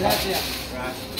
Gracias. Gracias.